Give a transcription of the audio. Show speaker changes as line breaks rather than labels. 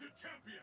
United Champion!